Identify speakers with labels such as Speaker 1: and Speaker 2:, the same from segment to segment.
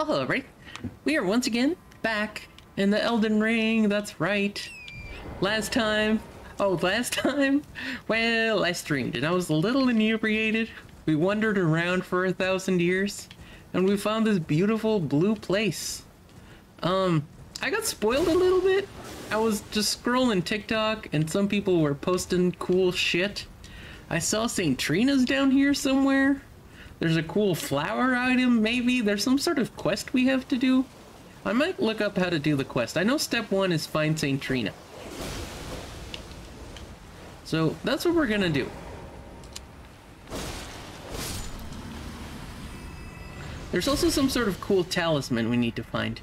Speaker 1: Oh, hello, everybody. We are once again back in the Elden Ring. That's right. Last time, oh, last time, well, I streamed and I was a little inebriated. We wandered around for a thousand years and we found this beautiful blue place. Um, I got spoiled a little bit. I was just scrolling TikTok and some people were posting cool shit. I saw St. Trina's down here somewhere. There's a cool flower item, maybe. There's some sort of quest we have to do. I might look up how to do the quest. I know step one is find St. Trina. So that's what we're gonna do. There's also some sort of cool talisman we need to find.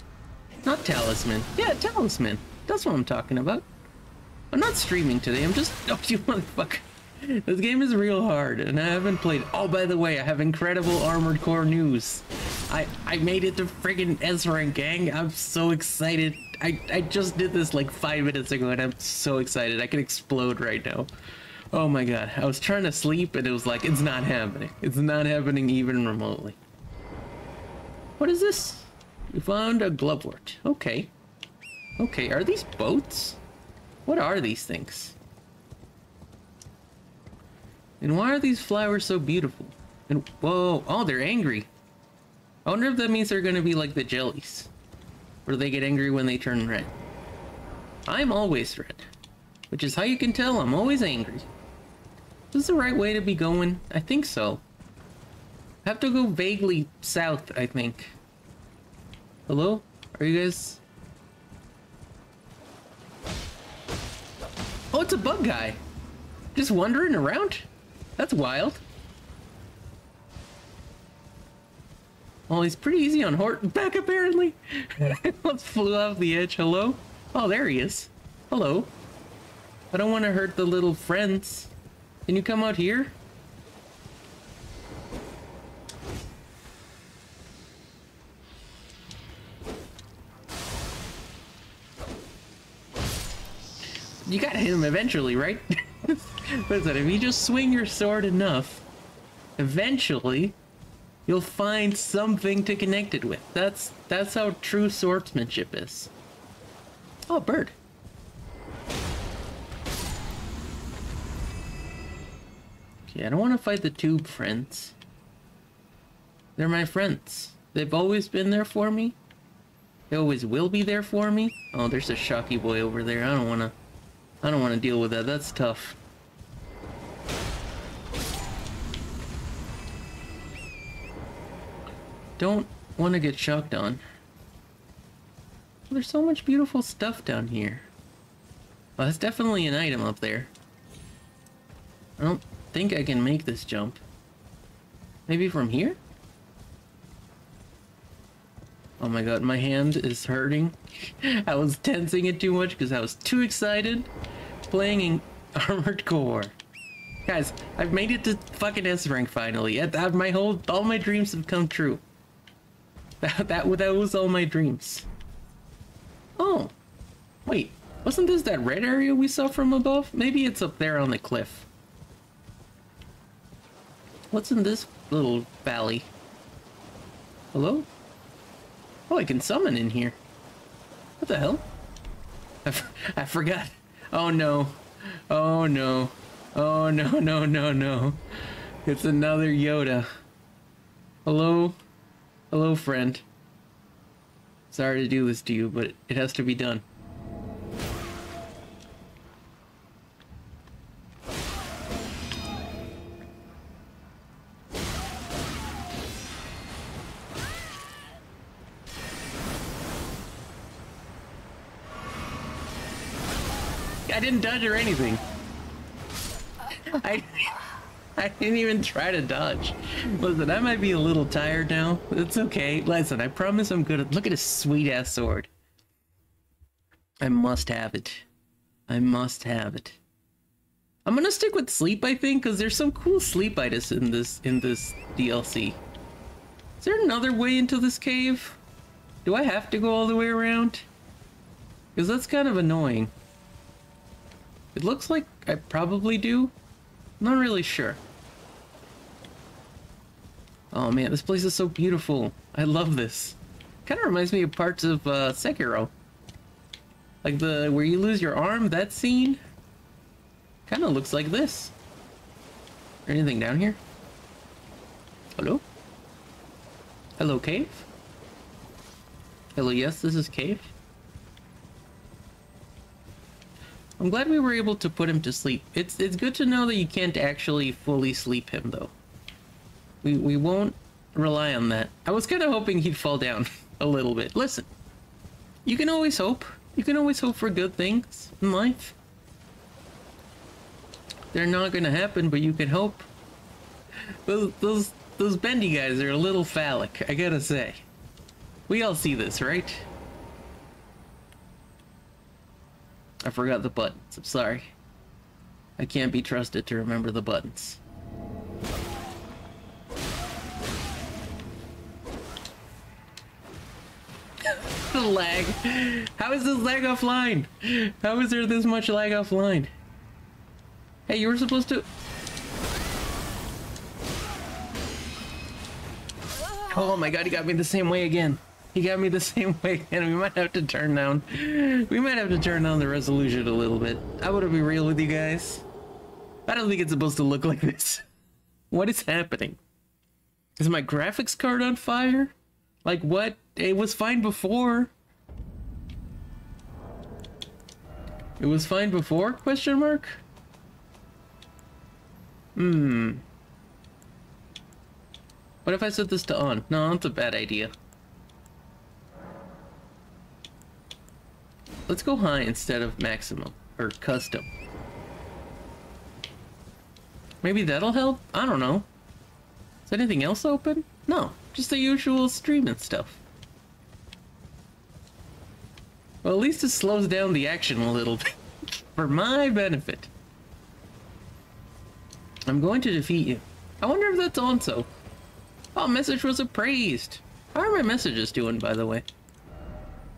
Speaker 1: Not talisman. Yeah, talisman. That's what I'm talking about. I'm not streaming today. I'm just... Oh, you motherfucker. This game is real hard, and I haven't played. Oh, by the way, I have incredible Armored Core news. I I made it to friggin' S rank. I'm so excited. I I just did this like five minutes ago, and I'm so excited. I can explode right now. Oh my god, I was trying to sleep, and it was like it's not happening. It's not happening even remotely. What is this? We found a glovewort. Okay. Okay, are these boats? What are these things? And why are these flowers so beautiful? And whoa, oh, they're angry. I wonder if that means they're gonna be like the jellies. Or they get angry when they turn red. I'm always red. Which is how you can tell I'm always angry. Is this the right way to be going? I think so. I have to go vaguely south, I think. Hello? Are you guys... Oh, it's a bug guy. Just wandering around? That's wild. Well, he's pretty easy on Horton back, apparently. Let's flew off the edge. Hello? Oh, there he is. Hello. I don't want to hurt the little friends. Can you come out here? You gotta hit him eventually, right? Listen, if you just swing your sword enough, eventually you'll find something to connect it with. That's that's how true swordsmanship is. Oh, bird. Okay, I don't want to fight the tube friends. They're my friends. They've always been there for me. They always will be there for me. Oh, there's a shocky boy over there. I don't want to... I don't want to deal with that. That's tough. Don't want to get shocked on. There's so much beautiful stuff down here. Well, that's definitely an item up there. I don't think I can make this jump. Maybe from here? Oh my god, my hand is hurting. I was tensing it too much because I was too excited playing in Armored Core. Guys, I've made it to fucking S rank finally. My whole, all my dreams have come true. That, that, that was all my dreams. Oh, wait, wasn't this that red area we saw from above? Maybe it's up there on the cliff. What's in this little valley? Hello? Oh, I can summon in here. What the hell? I, I forgot. Oh no. Oh no. Oh no, no, no, no. It's another Yoda. Hello? Hello, friend. Sorry to do this to you, but it has to be done. I didn't dodge or anything. I didn't even try to dodge. Listen, I might be a little tired now. It's okay. Listen, I promise I'm good Look at his sweet-ass sword. I must have it. I must have it. I'm gonna stick with sleep, I think, because there's some cool sleep items in this in this DLC. Is there another way into this cave? Do I have to go all the way around? Because that's kind of annoying. It looks like I probably do. I'm Not really sure. Oh man, this place is so beautiful. I love this. Kind of reminds me of parts of uh, Sekiro. Like the where you lose your arm, that scene kind of looks like this. Anything down here? Hello? Hello, cave? Hello, yes, this is cave. I'm glad we were able to put him to sleep. It's it's good to know that you can't actually fully sleep him though. We we won't rely on that. I was kind of hoping he'd fall down a little bit. Listen, you can always hope. You can always hope for good things in life. They're not gonna happen, but you can hope. Those those those bendy guys are a little phallic, I gotta say. We all see this, right? I forgot the buttons. I'm sorry. I can't be trusted to remember the buttons. The lag. How is this lag offline? How is there this much lag offline? Hey, you were supposed to... Oh my god, he got me the same way again. He got me the same way and we might have to turn down... We might have to turn down the resolution a little bit. I want to be real with you guys. I don't think it's supposed to look like this. What is happening? Is my graphics card on fire? Like what? It was fine before. It was fine before? Question mark? Hmm. What if I set this to on? No, that's a bad idea. Let's go high instead of maximum, or custom. Maybe that'll help? I don't know. Is anything else open? No, just the usual streaming stuff. Well, at least it slows down the action a little bit. For my benefit. I'm going to defeat you. I wonder if that's on so. Oh, message was appraised. How are my messages doing, by the way?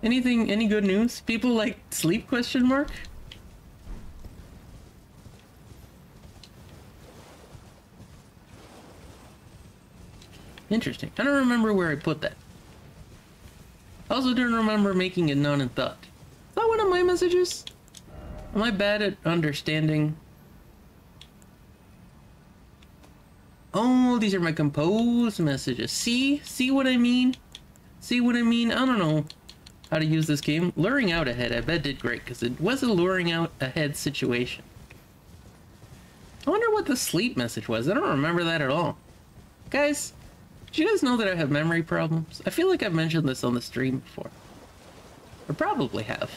Speaker 1: Anything, any good news? People like sleep question mark? Interesting. I don't remember where I put that. I also don't remember making it known in thought. Is that one of my messages? Am I bad at understanding? Oh, these are my composed messages. See? See what I mean? See what I mean? I don't know how to use this game. Luring out ahead, I bet did great because it was a luring out ahead situation. I wonder what the sleep message was. I don't remember that at all. Guys, do you guys know that I have memory problems? I feel like I've mentioned this on the stream before. I probably have.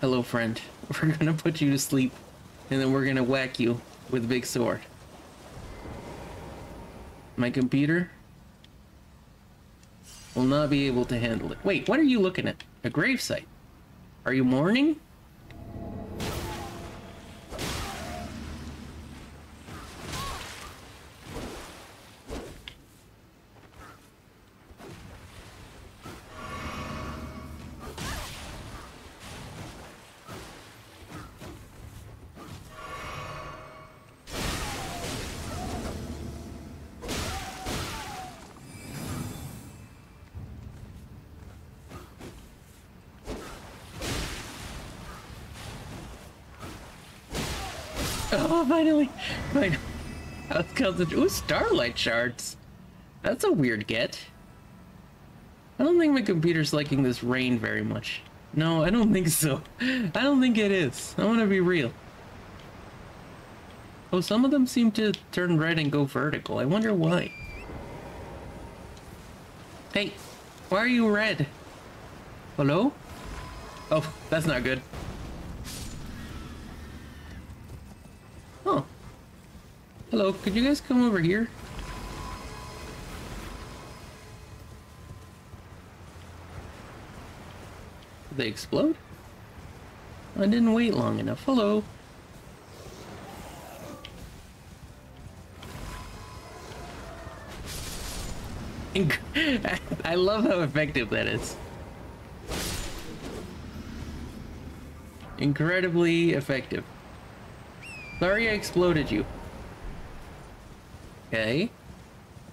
Speaker 1: Hello, friend. We're gonna put you to sleep, and then we're gonna whack you with a big sword. My computer will not be able to handle it. Wait, what are you looking at? A gravesite? Are you mourning? Oh, finally! Finally. Ooh, starlight shards. That's a weird get. I don't think my computer's liking this rain very much. No, I don't think so. I don't think it is. I want to be real. Oh, some of them seem to turn red and go vertical. I wonder why. Hey, why are you red? Hello? Oh, that's not good. Oh. Hello, could you guys come over here? Did they explode? I didn't wait long enough. Hello. I love how effective that is. Incredibly effective. Sorry I exploded you. Okay.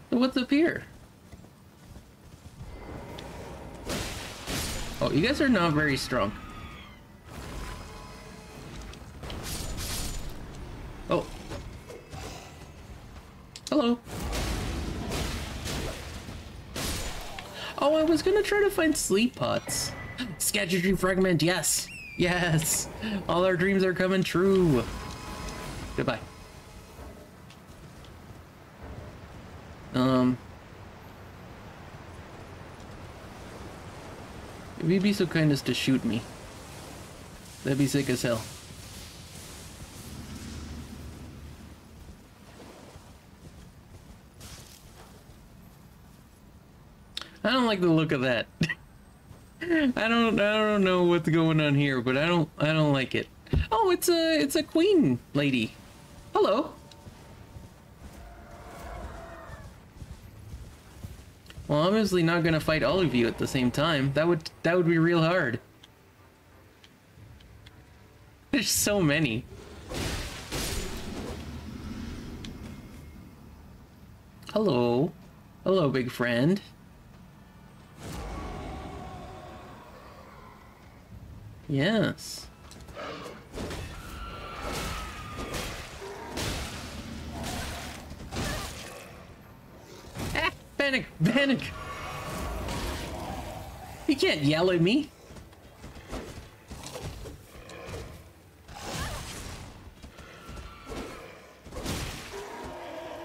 Speaker 1: What's up here? Oh, you guys are not very strong. Oh. Hello. Oh, I was gonna try to find sleep pots. Sketchy dream fragment, yes. Yes. All our dreams are coming true. Goodbye. Um. If you'd be so kind as to shoot me, that'd be sick as hell. I don't like the look of that. I don't I don't know what's going on here, but I don't I don't like it. Oh, it's a it's a queen lady. Hello. Well, obviously not gonna fight all of you at the same time. That would that would be real hard. There's so many. Hello. Hello, big friend. Yes. Panic, panic. You can't yell at me.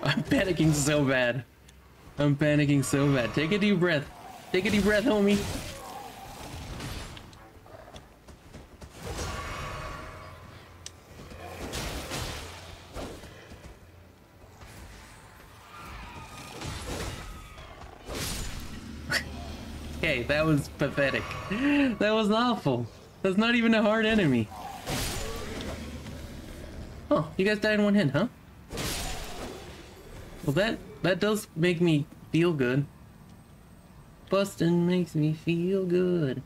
Speaker 1: I'm panicking so bad. I'm panicking so bad. Take a deep breath. Take a deep breath, homie. That was pathetic. That was awful. That's not even a hard enemy. Oh, you guys died in one hit, huh? Well, that that does make me feel good. Bustin' makes me feel good.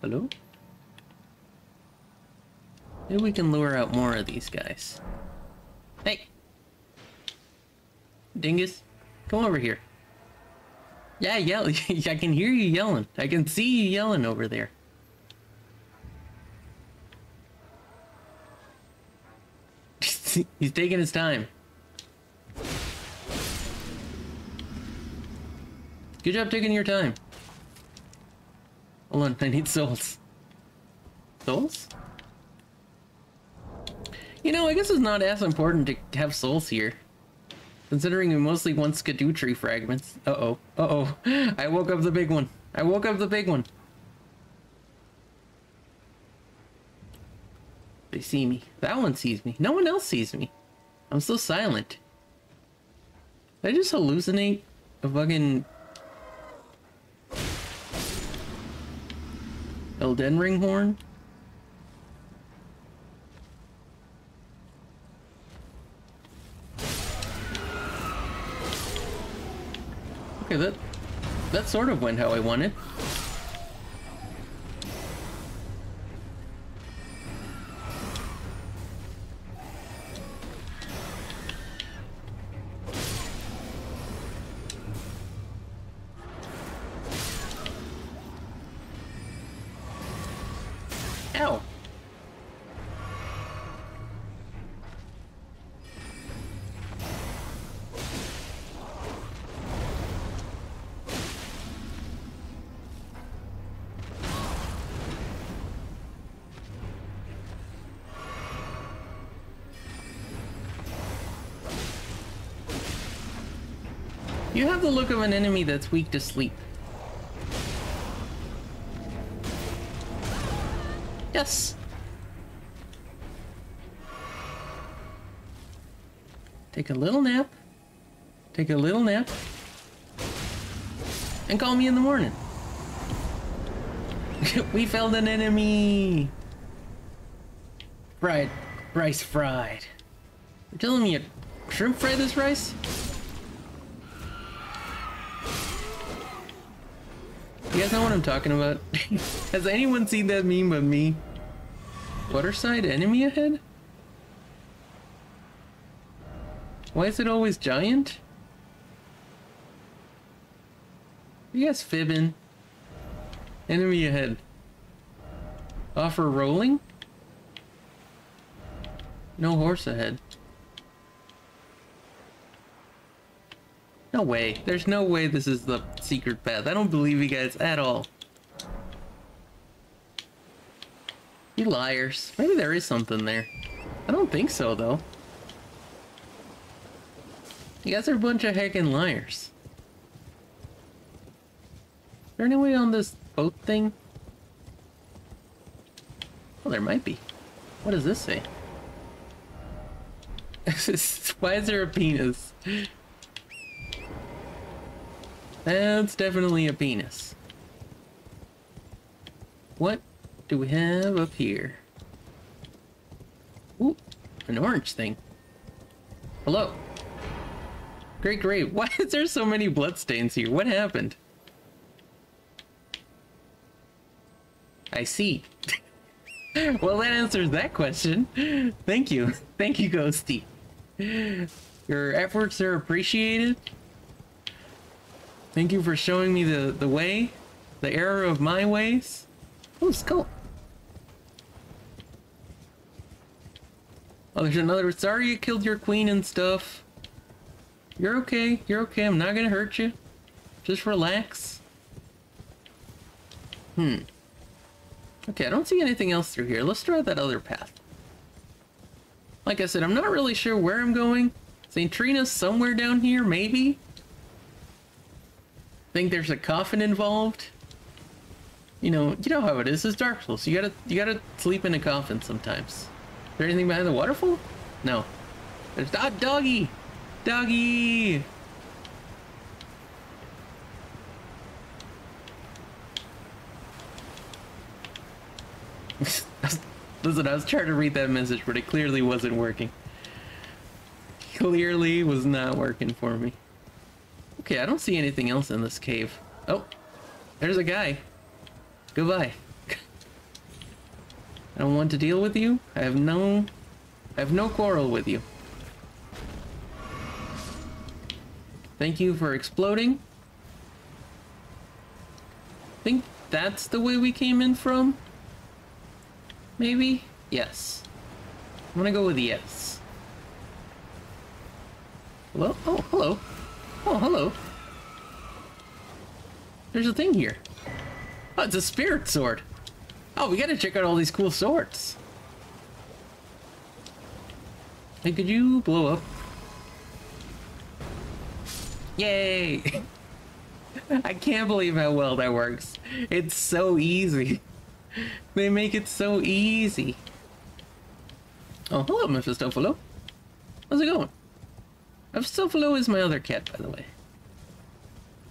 Speaker 1: Hello? Maybe we can lure out more of these guys. Hey! Dingus, come over here. Yeah, yell. I can hear you yelling. I can see you yelling over there. He's taking his time. Good job taking your time. Hold on, I need souls. Souls? You know, I guess it's not as important to have souls here. Considering we mostly want tree fragments. Uh-oh. Uh-oh. I woke up the big one. I woke up the big one. They see me. That one sees me. No one else sees me. I'm so silent. Did I just hallucinate a fucking... Elden Ring horn? Okay, that that sort of went how I wanted. Ow. You have the look of an enemy that's weak to sleep. Yes. Take a little nap. Take a little nap. And call me in the morning. we felled an enemy. Fried. Rice fried. You're telling me you shrimp fry this rice? You guys know what I'm talking about? Has anyone seen that meme but me? Waterside enemy ahead? Why is it always giant? You guys fibbing? Enemy ahead. Offer rolling? No horse ahead. No way. There's no way this is the secret path. I don't believe you guys at all. You liars. Maybe there is something there. I don't think so, though. You guys are a bunch of heckin' liars. Is there any way on this boat thing? Oh, there might be. What does this say? Why is there a penis? That's definitely a penis. What do we have up here? Ooh, an orange thing. Hello. Great, great. Why is there so many bloodstains here? What happened? I see. well, that answers that question. Thank you. Thank you, Ghosty. Your efforts are appreciated. Thank you for showing me the, the way, the error of my ways. Oh, skull. Oh, there's another. Sorry you killed your queen and stuff. You're okay. You're okay. I'm not gonna hurt you. Just relax. Hmm. Okay, I don't see anything else through here. Let's try that other path. Like I said, I'm not really sure where I'm going. St. Trina's somewhere down here, maybe? Think there's a coffin involved? You know, you know how it is. It's Dark Souls. You gotta, you gotta sleep in a coffin sometimes. Is there anything behind the waterfall? No. There's ah, doggy, doggy. Listen, I was trying to read that message, but it clearly wasn't working. Clearly was not working for me. Okay, I don't see anything else in this cave. Oh, there's a guy. Goodbye. I don't want to deal with you. I have no... I have no quarrel with you. Thank you for exploding. I think that's the way we came in from. Maybe? Yes. I'm gonna go with yes. Hello? Oh, hello. Oh, hello. There's a thing here. Oh, it's a spirit sword. Oh, we gotta check out all these cool swords. Hey, could you blow up? Yay! I can't believe how well that works. It's so easy. They make it so easy. Oh, hello, Mephistopheles. How's it going? Mephistopheles is my other cat, by the way.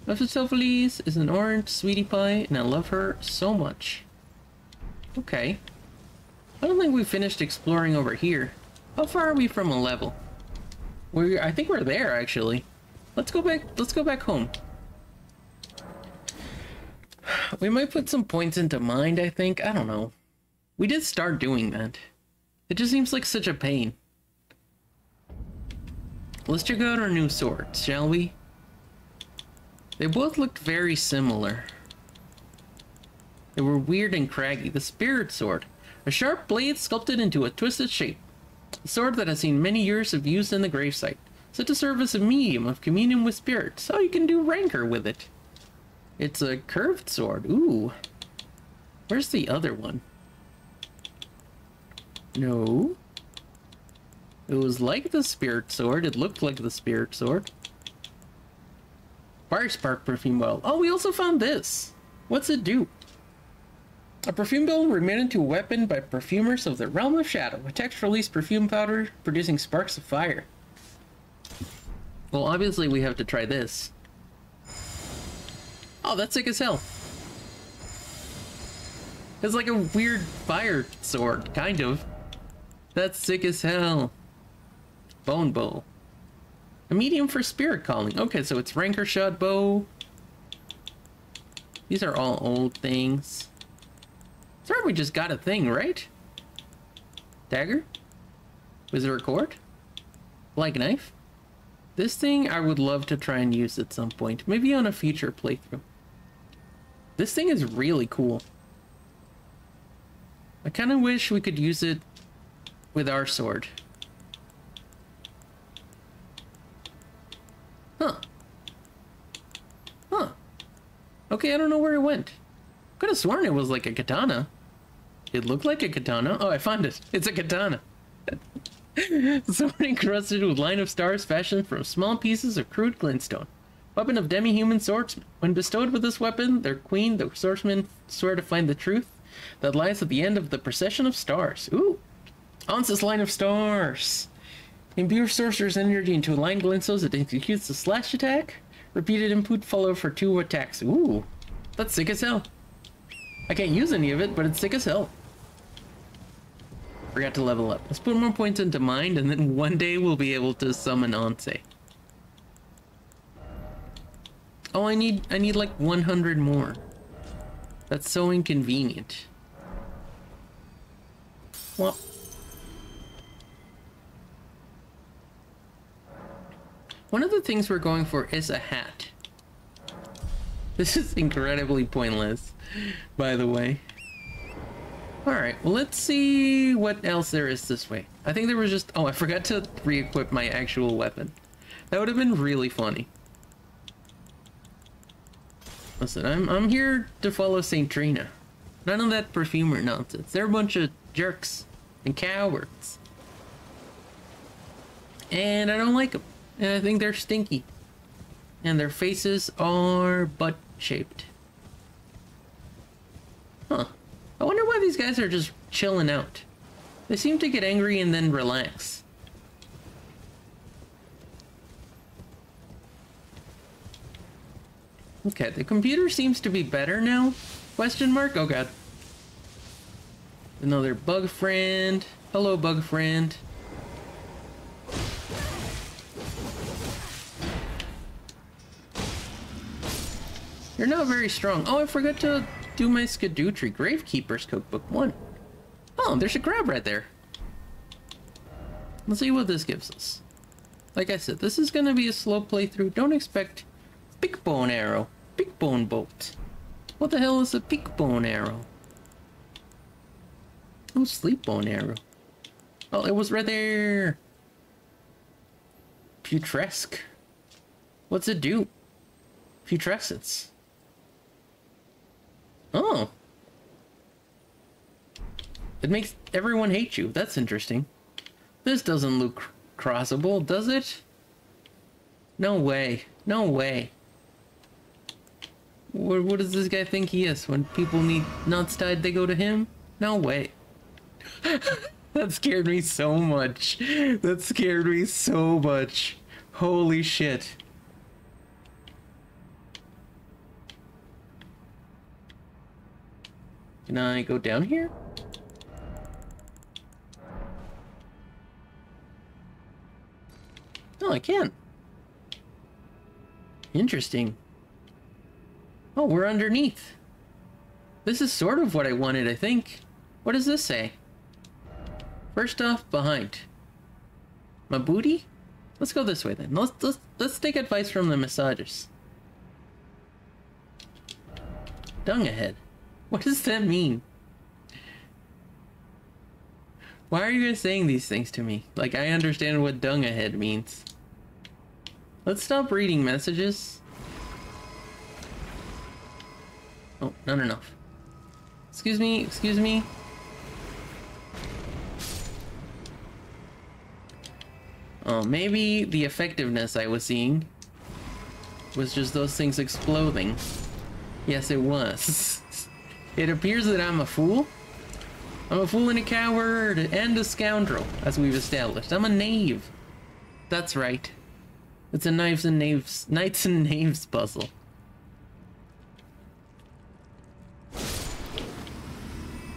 Speaker 1: Mephistopheles is an orange sweetie pie, and I love her so much. Okay. I don't think we finished exploring over here. How far are we from a level? We I think we're there, actually. Let's go back, let's go back home. We might put some points into mind, I think. I don't know. We did start doing that. It just seems like such a pain. Let's check out our new swords, shall we? They both looked very similar. They were weird and craggy. The Spirit Sword. A sharp blade sculpted into a twisted shape. A sword that has seen many years of use in the gravesite. Set to serve as a medium of communion with spirits, so you can do rancor with it. It's a curved sword. Ooh. Where's the other one? No. It was like the spirit sword. It looked like the spirit sword. Fire spark perfume bottle. Oh, we also found this. What's it do? A perfume bottle remade into a weapon by perfumers of the Realm of Shadow. A text-release perfume powder producing sparks of fire. Well, obviously we have to try this. Oh, that's sick as hell. It's like a weird fire sword, kind of. That's sick as hell. Bone bow. A medium for spirit calling. Okay, so it's rancor shot bow. These are all old things. Sorry, we just got a thing, right? Dagger? Wizard cord? Like knife? This thing I would love to try and use at some point. Maybe on a future playthrough. This thing is really cool. I kind of wish we could use it with our sword. Okay, I don't know where it went. Could have sworn it was like a katana. It looked like a katana. Oh, I found it. It's a katana. Sword encrusted with line of stars fashioned from small pieces of crude glintstone. Weapon of demi-human swordsman. When bestowed with this weapon, their queen, the swordsman, swear to find the truth that lies at the end of the procession of stars. Ooh! Onze's line of stars. Imbue sorcerer's energy into a line glintstones that executes a slash attack. Repeated input follow for two attacks. Ooh! That's sick as hell. I can't use any of it, but it's sick as hell. Forgot to level up. Let's put more points into mind, and then one day we'll be able to summon Onze. Oh, I need I need like 100 more. That's so inconvenient. Well. One of the things we're going for is a hat. This is incredibly pointless, by the way. Alright, well let's see what else there is this way. I think there was just... Oh, I forgot to re-equip my actual weapon. That would have been really funny. Listen, I'm, I'm here to follow St. Trina. None of that perfumer nonsense. They're a bunch of jerks and cowards. And I don't like them. And I think they're stinky. And their faces are butt-shaped. Huh. I wonder why these guys are just chilling out. They seem to get angry and then relax. Okay, the computer seems to be better now. Question mark? Oh god. Another bug friend. Hello, bug friend. You're not very strong. Oh, I forgot to do my Scadutree Gravekeeper's Cookbook 1. Oh, there's a grab right there. Let's see what this gives us. Like I said, this is going to be a slow playthrough. Don't expect big bone arrow, big bone bolt. What the hell is a big bone arrow? Oh, sleep bone arrow. Oh, it was right there. Putresque. What's it do? Putrescence. Oh. It makes everyone hate you. That's interesting. This doesn't look crossable, does it? No way. No way. What, what does this guy think he is? When people need nuts tied, they go to him? No way. that scared me so much. That scared me so much. Holy shit. Can I go down here? No, I can't. Interesting. Oh, we're underneath. This is sort of what I wanted, I think. What does this say? First off, behind. My booty? Let's go this way then. Let's, let's, let's take advice from the massagers. Dung ahead. What does that mean? Why are you guys saying these things to me? Like, I understand what dung ahead means. Let's stop reading messages. Oh, not enough. Excuse me, excuse me. Oh, maybe the effectiveness I was seeing was just those things exploding. Yes, it was. It appears that I'm a fool. I'm a fool and a coward and a scoundrel, as we've established. I'm a knave. That's right. It's a knives and knaves, knights and knaves puzzle.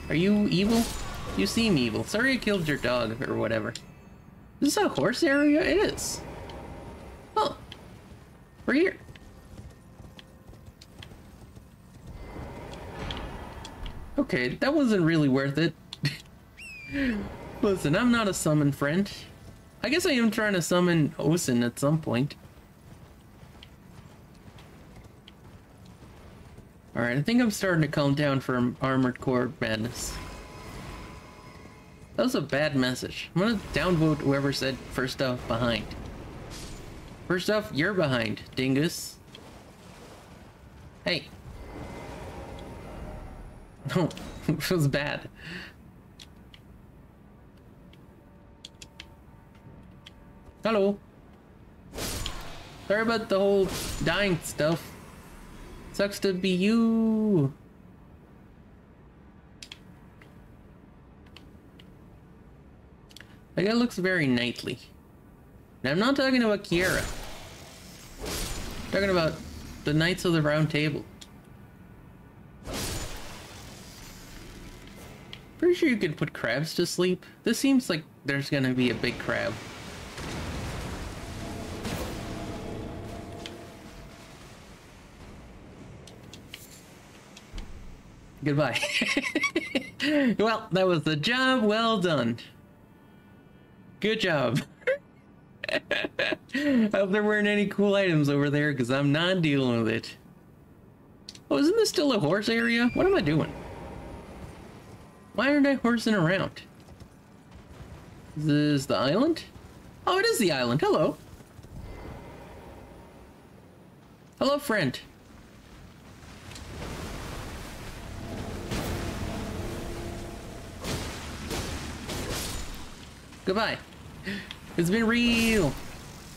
Speaker 1: Are you evil? You seem evil. Sorry I killed your dog or whatever. Is this a horse area? It is. Oh. We're here. Okay, that wasn't really worth it. Listen, I'm not a summon friend. I guess I am trying to summon Onze at some point. Alright, I think I'm starting to calm down from Armored Core madness. That was a bad message. I'm gonna downvote whoever said first off behind. First off, you're behind, dingus. Hey. No, it bad. Hello. Sorry about the whole dying stuff. Sucks to be you. That guy looks very knightly. And I'm not talking about Keira. I'm talking about the Knights of the Round Table. Pretty sure you could put crabs to sleep. This seems like there's gonna be a big crab. Goodbye. well, that was the job well done. Good job. I hope there weren't any cool items over there because I'm not dealing with it. Oh, isn't this still a horse area? What am I doing? Why aren't I horsing around? This is this the island? Oh, it is the island. Hello. Hello, friend. Goodbye. It's been real.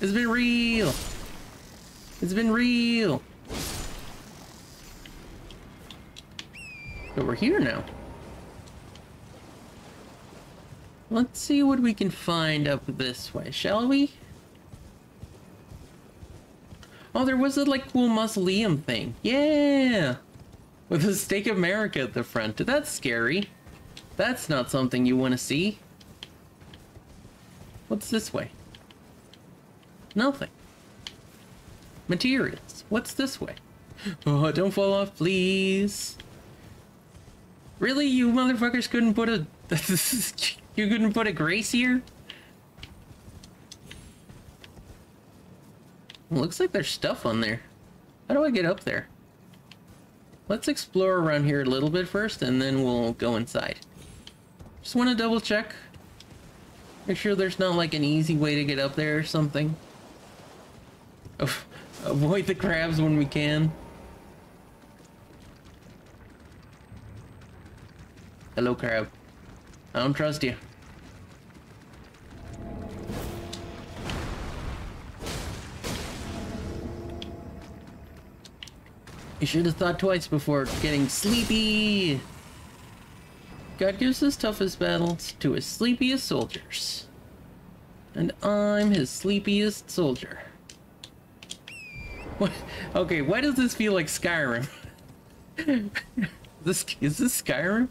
Speaker 1: It's been real. It's been real. But we're here now. Let's see what we can find up this way, shall we? Oh, there was a like cool mausoleum thing. Yeah! With a stake of Marika at the front. That's scary. That's not something you want to see. What's this way? Nothing. Materials. What's this way? Oh, don't fall off, please. Really? You motherfuckers couldn't put a... you couldn't put a grace here? looks like there's stuff on there. How do I get up there? Let's explore around here a little bit first, and then we'll go inside. Just want to double check. Make sure there's not like an easy way to get up there or something. Avoid the crabs when we can. Hello, crab. I don't trust you. You should have thought twice before getting sleepy. God gives his toughest battles to his sleepiest soldiers. And I'm his sleepiest soldier. What? Okay, why does this feel like Skyrim? this is this Skyrim?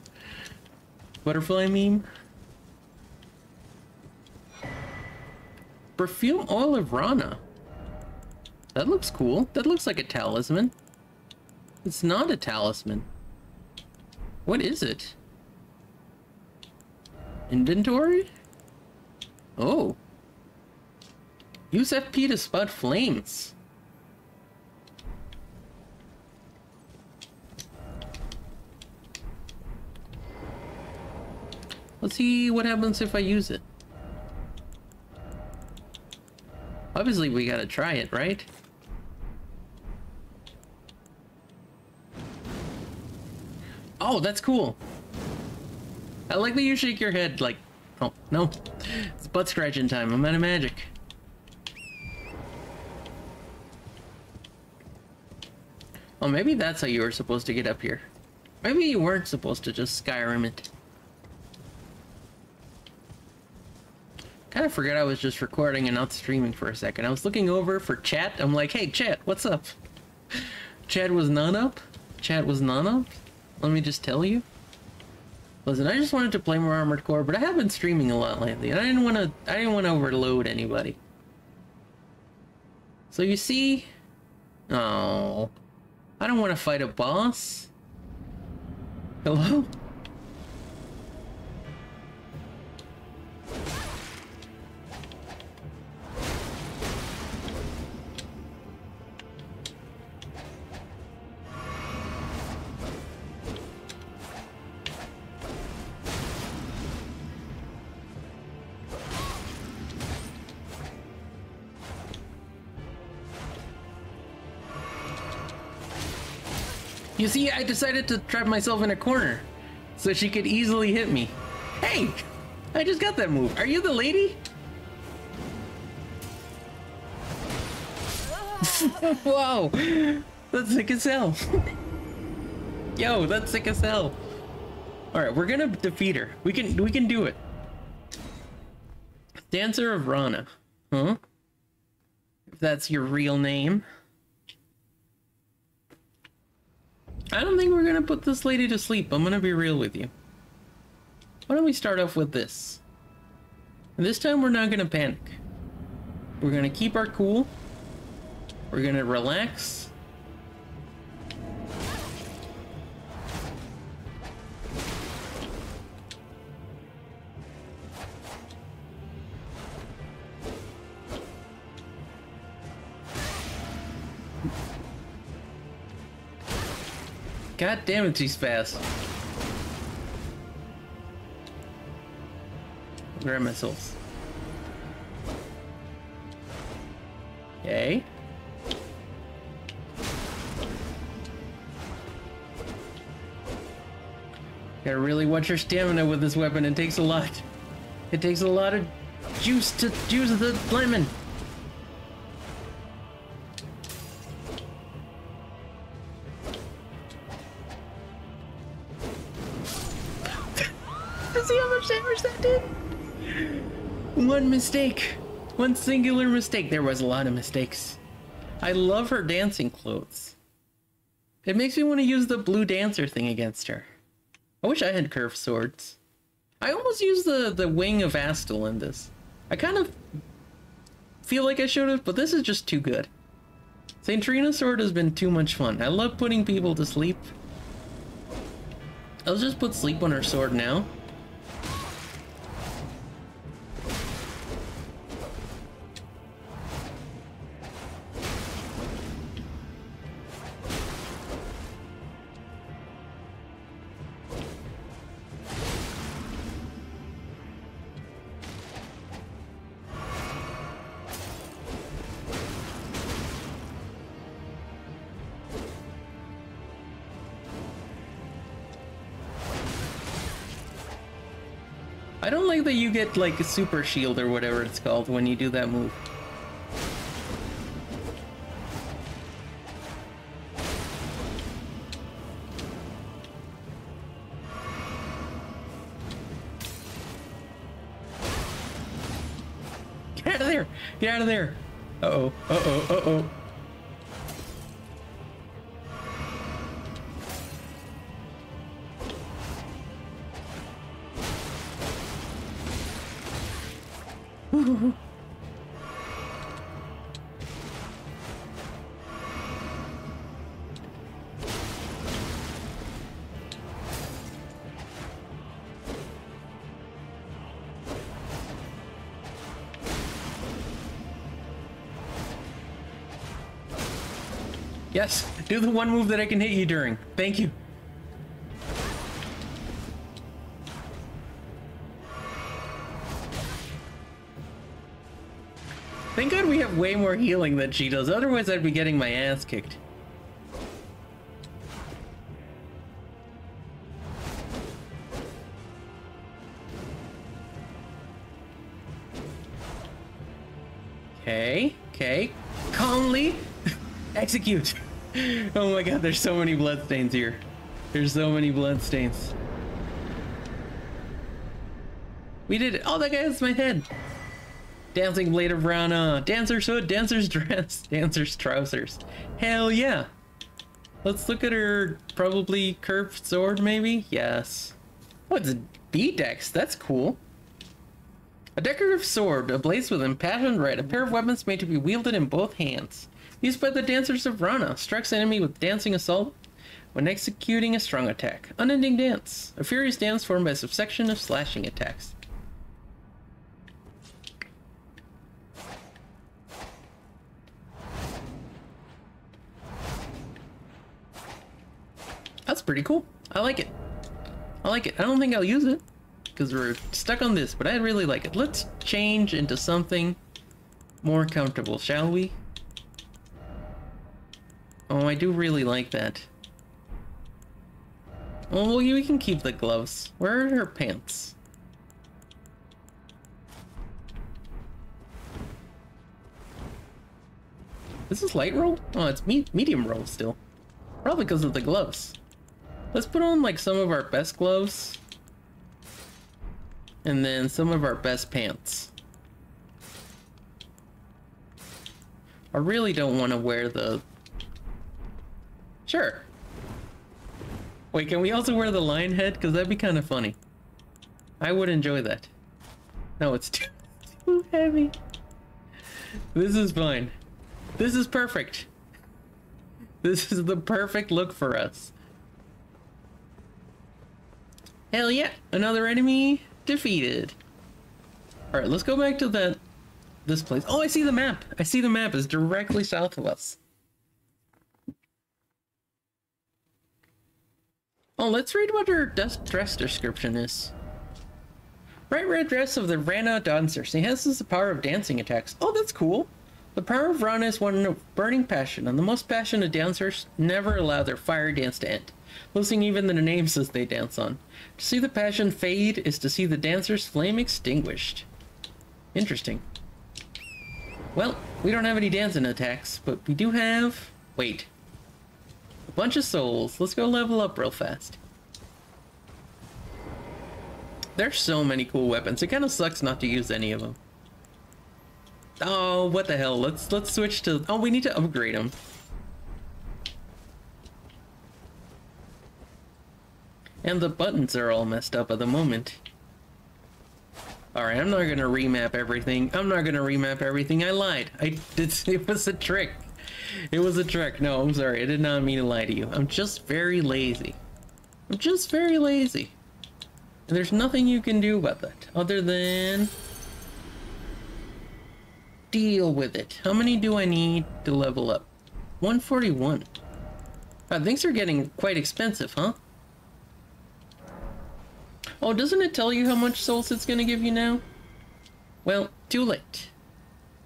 Speaker 1: Butterfly meme? Perfume oil of Ranah. That looks cool. That looks like a talisman. It's not a talisman. What is it? Inventory? Oh. Use FP to spot flames. Let's see what happens if I use it. Obviously, we gotta try it, right? Oh, that's cool. I like that you shake your head like, oh, no. It's butt scratching time. I'm out of magic. Oh, maybe that's how you were supposed to get up here. Maybe you weren't supposed to just Skyrim it. Kind of forgot I was just recording and not streaming for a second. I was looking over for chat. I'm like, hey, chat, what's up? Chat was none up? Chat was none up? Let me just tell you. Listen, I just wanted to play more Armored Core, but I have been streaming a lot lately, and I didn't want to. I didn't want to overload anybody. So you see, oh, I don't want to fight a boss. Hello. You see, I decided to trap myself in a corner so she could easily hit me. Hey! I just got that move. Are you the lady? Whoa! That's sick as hell. Yo, that's sick as hell. Alright, we're gonna defeat her. We can we can do it. Dancer of Ranah. Huh? If that's your real name. I don't think we're gonna put this lady to sleep. I'm gonna be real with you. Why don't we start off with this? And this time we're not gonna panic. We're gonna keep our cool. We're gonna relax. God damn it, she's fast. Where missiles? Okay. Gotta really watch your stamina with this weapon. It takes a lot. It takes a lot of juice to juice the lemon. Mistake. One singular mistake. There was a lot of mistakes. I love her dancing clothes. It makes me want to use the blue dancer thing against her. I wish I had curved swords. I almost used the, the wing of Astel in this. I kind of feel like I should have, but this is just too good. St. Trina's sword has been too much fun. I love putting people to sleep. I'll just put sleep on her sword now. You get like a super shield or whatever it's called when you do that move. Get out of there! Get out of there! Yes, do the one move that I can hit you during. Thank you. Thank God we have way more healing than she does, otherwise I'd be getting my ass kicked. Okay, okay. Calmly execute. oh my god, there's so many bloodstains here. There's so many bloodstains. We did it. Oh, that guy has my head. Dancing blade of Ranah. Dancer's hood, dancer's dress, dancer's trousers. Hell yeah. Let's look at her probably curved sword, maybe? Yes. Oh, it's a B-Dex. That's cool. A decorative sword, a ablaze with impassioned red, a pair of weapons made to be wielded in both hands. Used by the Dancers of Ranah, strikes enemy with dancing assault when executing a strong attack. Unending dance, a furious dance formed by a subsection of slashing attacks. That's pretty cool. I like it. I like it. I don't think I'll use it because we're stuck on this, but I really like it. Let's change into something more comfortable, shall we? Oh, I do really like that. Well, we can keep the gloves. Where are her pants? This is light roll? Oh, it's me medium roll still. Probably because of the gloves. Let's put on like some of our best gloves. And then some of our best pants. I really don't want to wear the... Sure. Wait, can we also wear the lion head? Because that'd be kind of funny. I would enjoy that. No, it's too, too heavy. This is fine. This is perfect. This is the perfect look for us. Hell yeah, another enemy defeated. Alright, let's go back to that this place. Oh, I see the map. I see the map is directly south of us. Oh, let's read what her dress description is. Bright red dress of the Ranah dancer. She has the power of dancing attacks. Oh, that's cool. The power of Ranah is one of burning passion, and the most passionate dancers never allow their fire dance to end, losing even the names as they dance on. To see the passion fade is to see the dancer's flame extinguished. Interesting. Well, we don't have any dancing attacks, but we do have... Wait. Bunch of souls. Let's go level up real fast. There's so many cool weapons. It kind of sucks not to use any of them. Oh, what the hell? Let's let's switch to... Oh, we need to upgrade them. And the buttons are all messed up at the moment. Alright, I'm not gonna remap everything. I'm not gonna remap everything. I lied. I did it was a trick. It was a trick. No, I'm sorry. I did not mean to lie to you. I'm just very lazy. I'm just very lazy. And there's nothing you can do about that other than deal with it. How many do I need to level up? 141. Uh, things are getting quite expensive, huh? Oh, doesn't it tell you how much souls it's gonna give you now? Well, too late.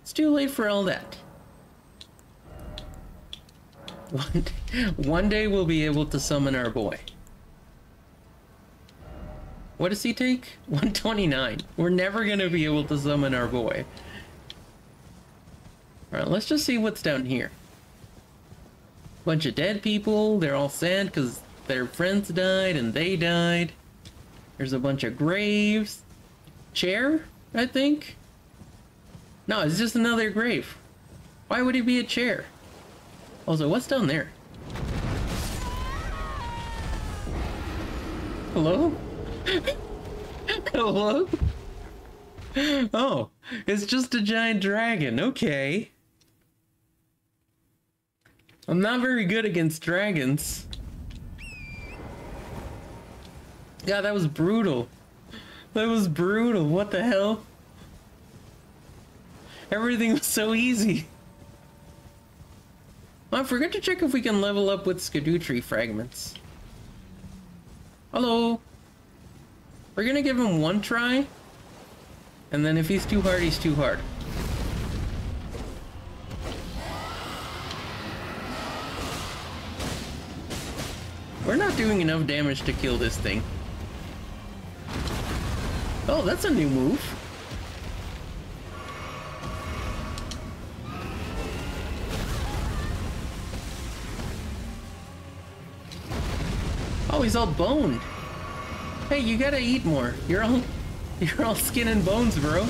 Speaker 1: It's too late for all that. One, one day we'll be able to summon our boy. What does he take? 129. We're never gonna be able to summon our boy. Alright, let's just see what's down here. Bunch of dead people, they're all sad because their friends died and they died. There's a bunch of graves. Chair, I think? No, it's just another grave. Why would it be a chair? Also, what's down there? Hello? Hello? Oh, it's just a giant dragon. Okay. I'm not very good against dragons. Yeah, that was brutal. That was brutal. What the hell? Everything was so easy. I forgot to check if we can level up with Scadutree fragments. Hello. We're gonna give him one try. And then if he's too hard, he's too hard. We're not doing enough damage to kill this thing. Oh, that's a new move. Oh, he's all boned. Hey, you gotta eat more. You're all, you're all skin and bones, bro.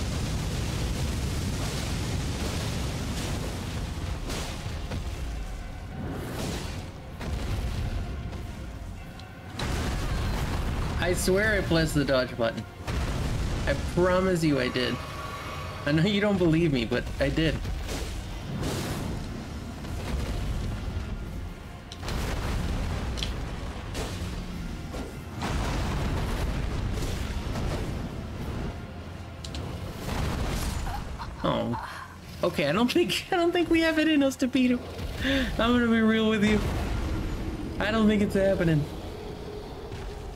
Speaker 1: I swear I pressed the dodge button. I promise you I did. I know you don't believe me, but I did. Okay, I don't think I don't think we have it in us to beat him. I'm gonna be real with you. I don't think it's happening.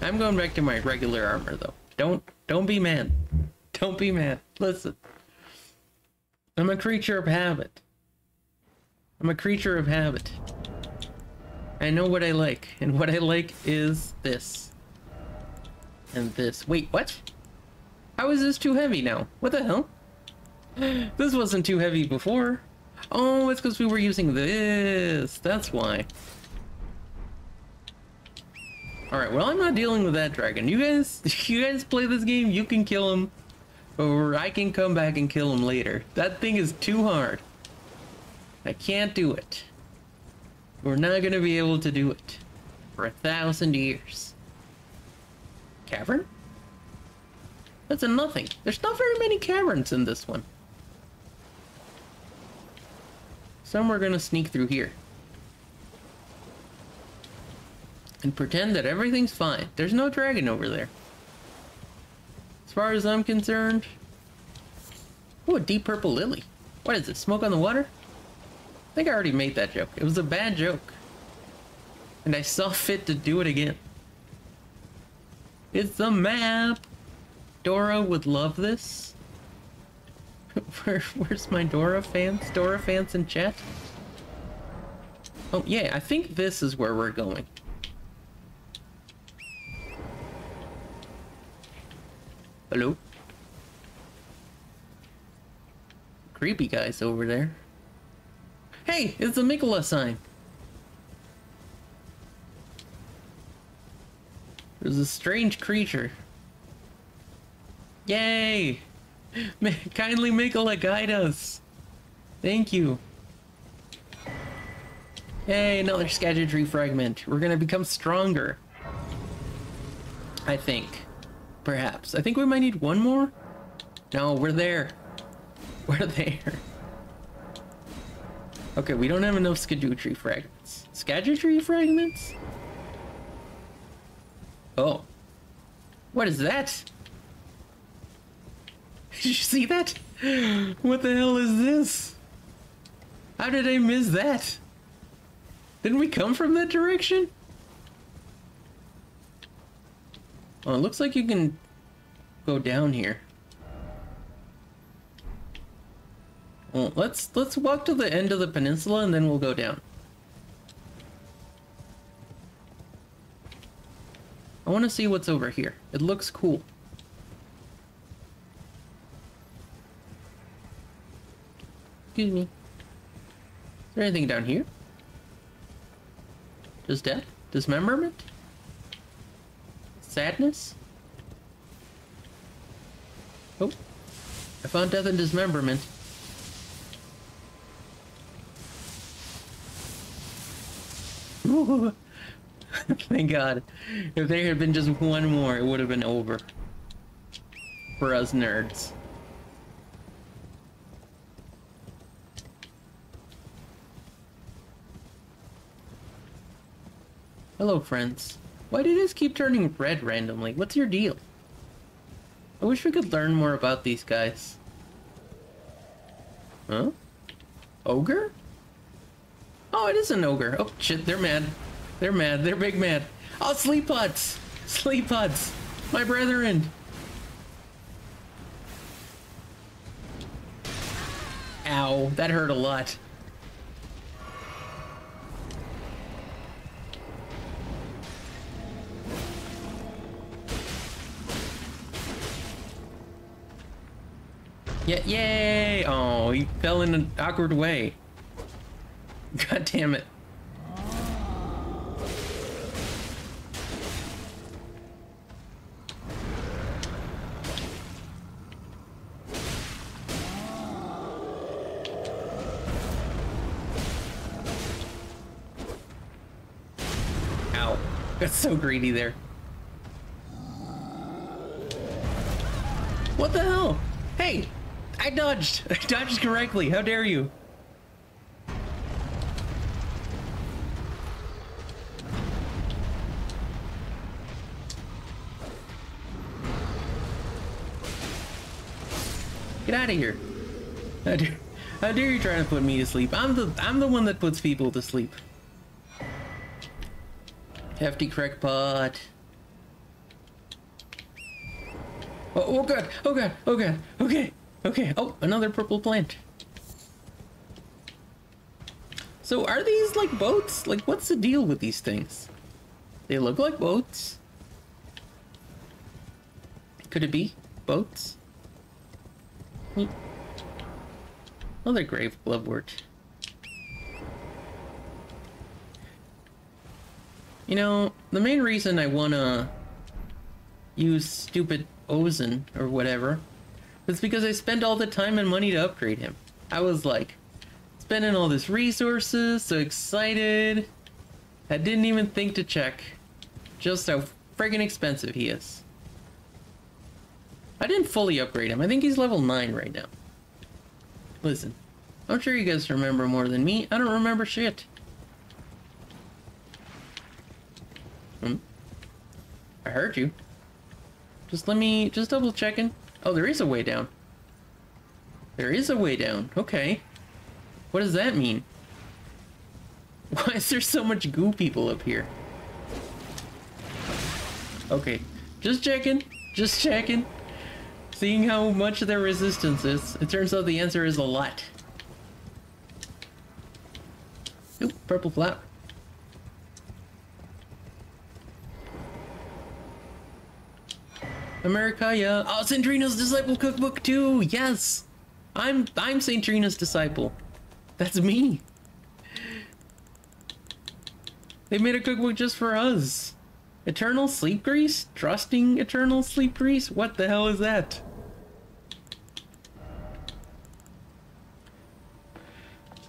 Speaker 1: I'm going back to my regular armor though. Don't don't be mad. Don't be mad. Listen. I'm a creature of habit. I'm a creature of habit. I know what I like, and what I like is this. And this. Wait, what? How is this too heavy now? What the hell? This wasn't too heavy before. Oh, it's because we were using this. That's why. Alright, well, I'm not dealing with that dragon. You guys, you guys play this game, you can kill him. Or I can come back and kill him later. That thing is too hard. I can't do it. We're not gonna be able to do it. For a thousand years. Cavern? That's a nothing. There's not very many caverns in this one. Some we're gonna sneak through here. And pretend that everything's fine. There's no dragon over there. As far as I'm concerned... Oh, a deep purple lily. What is it, smoke on the water? I think I already made that joke. It was a bad joke. And I saw fit to do it again. It's the map! Dora would love this. Where, where's my Dora fans? Dora fans in chat? Oh, yeah, I think this is where we're going. Hello? Creepy guys over there. Hey, it's a Miquella sign. There's a strange creature. Yay! Kindly Miquella guide us. Thank you. Hey, another Scadutree fragment. We're gonna become stronger. I think. Perhaps. I think we might need one more? No, we're there. We're there. Okay, we don't have enough Scadutree fragments. Scadutree fragments? Oh. What is that? Did you see that? What the hell is this? How did I miss that? Didn't we come from that direction? Oh, it looks like you can go down here. Well, let's let's walk to the end of the peninsula and then we'll go down. I want to see what's over here. It looks cool. Excuse me. Is there anything down here? Just death? Dismemberment? Sadness? Oh. I found death and dismemberment. Thank God. If there had been just one more, it would have been over. For us nerds. Hello, friends. Why do this keep turning red randomly? What's your deal? I wish we could learn more about these guys. Huh? Ogre? Oh, it is an ogre. Oh, shit, they're mad. They're mad. They're big mad. Oh, sleep pods! Sleep pods! My brethren! Ow, that hurt a lot. Yeah, yay! Oh, he fell in an awkward way. God damn it. Ow. Got so greedy there. What the hell? Hey! I dodged! I dodged correctly. How dare you? Get out of here. How dare, how dare you try to put me to sleep? I'm the I'm the one that puts people to sleep. Hefty crackpot. Oh, oh god, oh god, oh god, okay, okay. Oh, another purple plant. So are these like boats? Like what's the deal with these things? They look like boats. Could it be? Boats? Hmm. Another grave bloodwort. You know, the main reason I wanna use stupid Onze or whatever is because I spent all the time and money to upgrade him. I was like, spending all this resources, so excited. I didn't even think to check just how friggin' expensive he is. I didn't fully upgrade him. I think he's level 9 right now. Listen, I'm sure you guys remember more than me. I don't remember shit. Hmm? I heard you. Just let me, just double checking. Oh, there is a way down. There is a way down. Okay. What does that mean? Why is there so much goo people up here? Okay. Just checking. Just checking. Seeing how much their resistance is. It turns out the answer is a lot. Oop, purple flower. Americaya. Oh, St. Trina's Disciple Cookbook too. Yes. I'm I'm St. Trina's disciple. That's me. They made a cookbook just for us. Eternal sleep grease? Trusting eternal sleep grease? What the hell is that?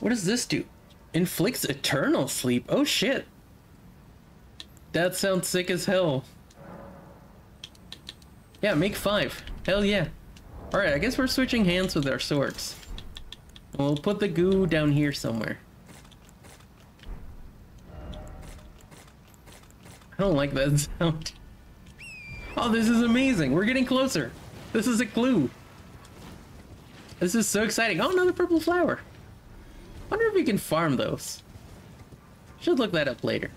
Speaker 1: What does this do? Inflicts eternal sleep. Oh shit. That sounds sick as hell. Yeah, make five. Hell yeah. Alright, I guess we're switching hands with our swords. We'll put the goo down here somewhere. I don't like that sound. Oh, this is amazing. We're getting closer. This is a clue. This is so exciting. Oh, another purple flower. wonder if we can farm those. Should look that up later.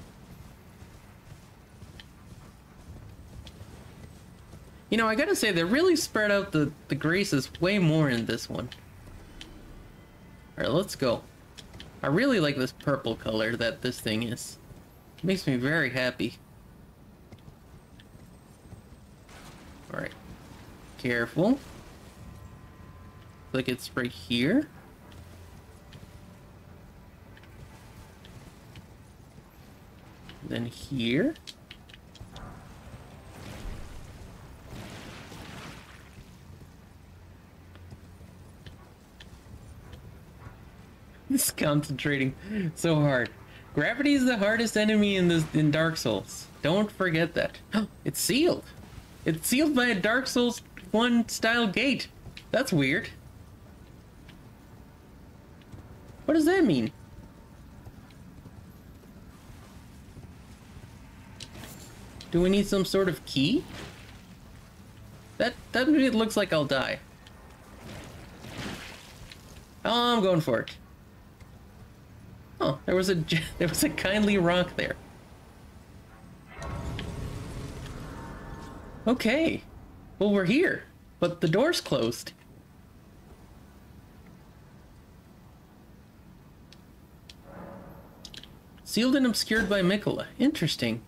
Speaker 1: You know, I gotta say, they really spread out the, the graces way more in this one. Alright, let's go. I really like this purple color that this thing is. It makes me very happy. Alright. Careful. Like it's right here. Then here. Concentrating so hard. Gravity is the hardest enemy in this in Dark Souls. Don't forget that. It's sealed. It's sealed by a Dark Souls 1 style gate. That's weird. What does that mean? Do we need some sort of key? That that looks like I'll die. I'm going for it. Oh, there was a there was a kindly rock there. Okay. Well, we're here, but the door's closed. Sealed and obscured by Miquella. Interesting.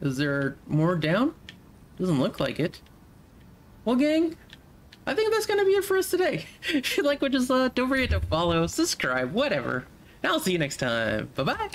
Speaker 1: Is there more down? Doesn't look like it. Well, gang, I think that's gonna be it for us today. if you like what you saw, don't forget to follow, subscribe, whatever. And I'll see you next time. Bye bye.